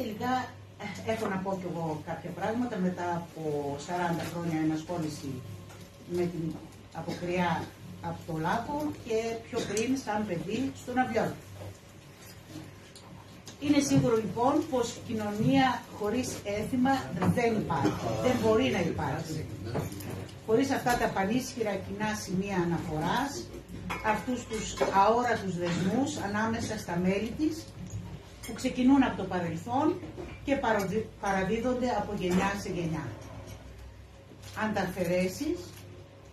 τελικά ε, έχω να πω κι εγώ κάποια πράγματα μετά από 40 χρόνια ενασχόληση με την αποκριά από το Λάκο και πιο πριν σαν παιδί στον Αβιώτη. Είναι σίγουρο λοιπόν πως κοινωνία χωρίς έθιμα δεν υπάρχει, δεν μπορεί να υπάρξει. Χωρίς αυτά τα πανίσχυρα κοινά σημεία αναφοράς, αυτούς τους αόρατους δεσμούς ανάμεσα στα μέλη της, που ξεκινούν από το παρελθόν και παραδίδονται από γενιά σε γενιά. Αν τα αφαιρέσεις,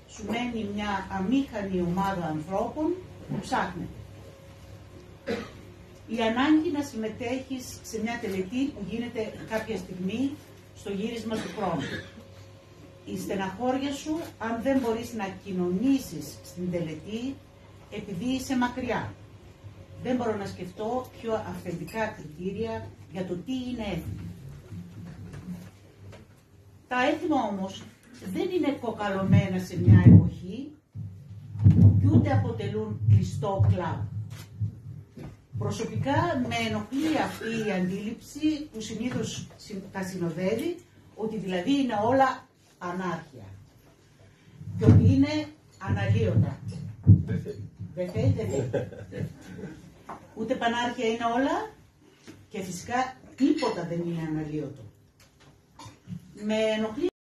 σου μένει μια αμήχανη ομάδα ανθρώπων που ψάχνεται η ανάγκη να συμμετέχεις σε μια τελετή που γίνεται κάποια στιγμή στο γύρισμα του χρόνου. Η στεναχώρια σου αν δεν μπορείς να κοινωνήσεις στην τελετή επειδή είσαι μακριά. Δεν μπορώ να σκεφτώ πιο αυθεντικά κριτήρια για το τι είναι έθιμο. Τα έθιμα όμως δεν είναι κοκαλωμένα σε μια εποχή και ούτε αποτελούν κλειστό κλαμπ. Προσωπικά με ενοχλεί αυτή η αντίληψη που συνήθως τα συνοδεύει, ότι δηλαδή είναι όλα ανάρχεια. Και ότι είναι αναλύοντα. Δεν θέλει, δεν θέλει. Ούτε πανάρχεια είναι όλα και φυσικά τίποτα δεν είναι αναλύωτο. Με ενοχλεί